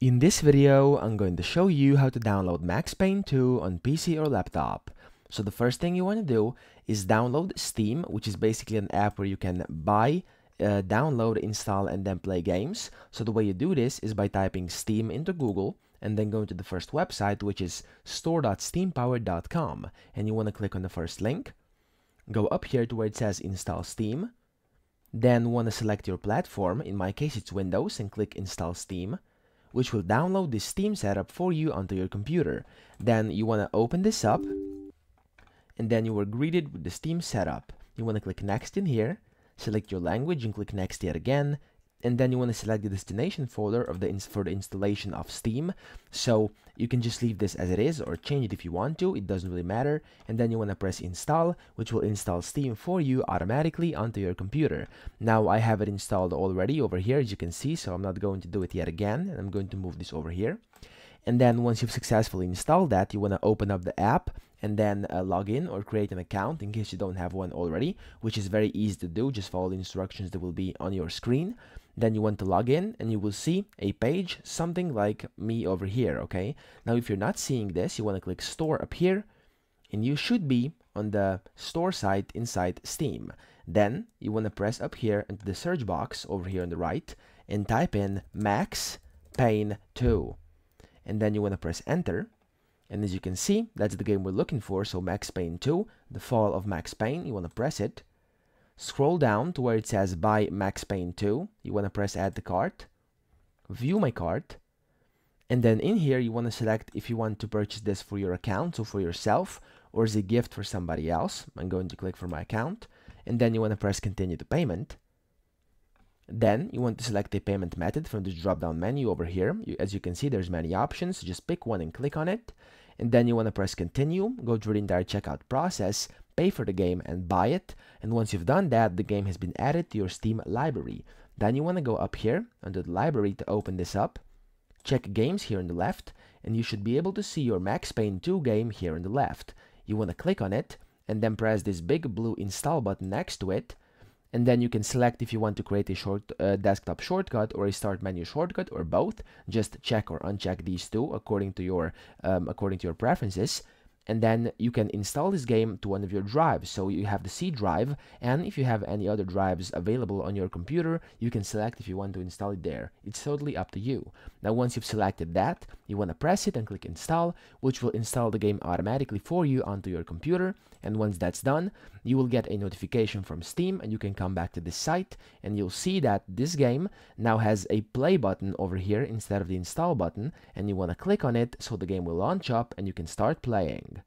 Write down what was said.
In this video, I'm going to show you how to download Max Payne 2 on PC or laptop. So the first thing you want to do is download Steam, which is basically an app where you can buy, uh, download, install, and then play games. So the way you do this is by typing Steam into Google and then going to the first website, which is store.steampower.com. And you want to click on the first link. Go up here to where it says Install Steam. Then want to select your platform. In my case, it's Windows, and click Install Steam which will download the Steam setup for you onto your computer. Then you want to open this up, and then you are greeted with the Steam setup. You want to click Next in here, select your language and click Next yet again, and then you want to select the destination folder of the for the installation of Steam. So you can just leave this as it is or change it if you want to, it doesn't really matter. And then you want to press install, which will install Steam for you automatically onto your computer. Now I have it installed already over here as you can see, so I'm not going to do it yet again. And I'm going to move this over here. And then once you've successfully installed that, you want to open up the app and then uh, log in or create an account in case you don't have one already, which is very easy to do. Just follow the instructions that will be on your screen. Then you want to log in and you will see a page, something like me over here, okay? Now, if you're not seeing this, you want to click store up here and you should be on the store site inside Steam. Then you want to press up here into the search box over here on the right and type in Max Payne 2. And then you want to press enter. And as you can see, that's the game we're looking for. So Max Payne 2, The Fall of Max Payne, you want to press it. Scroll down to where it says Buy Max Payne 2. You want to press Add to Cart. View My Cart. And then in here, you want to select if you want to purchase this for your account, so for yourself, or as a gift for somebody else. I'm going to click for my account. And then you want to press Continue to Payment. Then you want to select a payment method from this drop-down menu over here. You, as you can see, there's many options. Just pick one and click on it. And then you want to press Continue, go through the entire checkout process, pay for the game and buy it. And once you've done that, the game has been added to your Steam library. Then you want to go up here under the library to open this up. Check games here on the left, and you should be able to see your Max Payne 2 game here on the left. You want to click on it, and then press this big blue install button next to it, and then you can select if you want to create a short uh, desktop shortcut or a start menu shortcut or both. Just check or uncheck these two according to your um, according to your preferences and then you can install this game to one of your drives. So you have the C drive, and if you have any other drives available on your computer, you can select if you want to install it there. It's totally up to you. Now, once you've selected that, you want to press it and click install, which will install the game automatically for you onto your computer. And once that's done, you will get a notification from Steam, and you can come back to this site, and you'll see that this game now has a play button over here instead of the install button, and you want to click on it so the game will launch up and you can start playing.